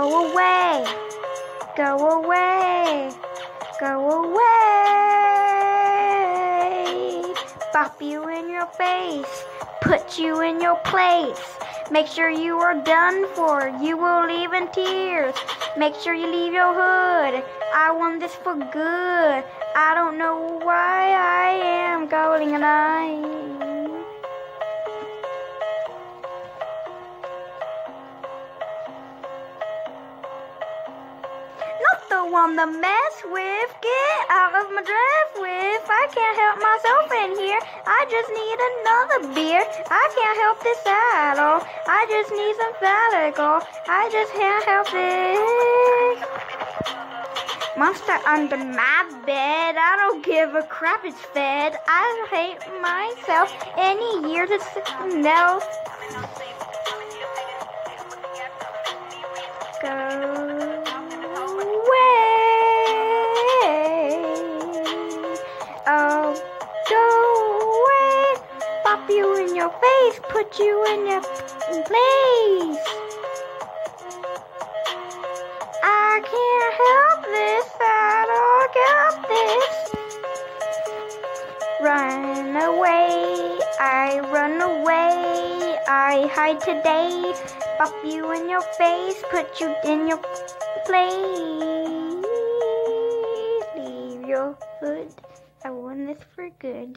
Go away. Go away. Go away. Bop you in your face. Put you in your place. Make sure you are done for. You will leave in tears. Make sure you leave your hood. I want this for good. I don't know why I am going and The one to mess with. Get out of my drift with. I can't help myself in here. I just need another beer. I can't help this at all. I just need some Falical. I just can't help it. Monster under my bed. I don't give a crap. It's fed. I hate myself. Any year it's else. Go Pop you in your face. Put you in your place. I can't help this. I don't help this. Run away. I run away. I hide today. Pop you in your face. Put you in your place. Leave your hood. I want this for good.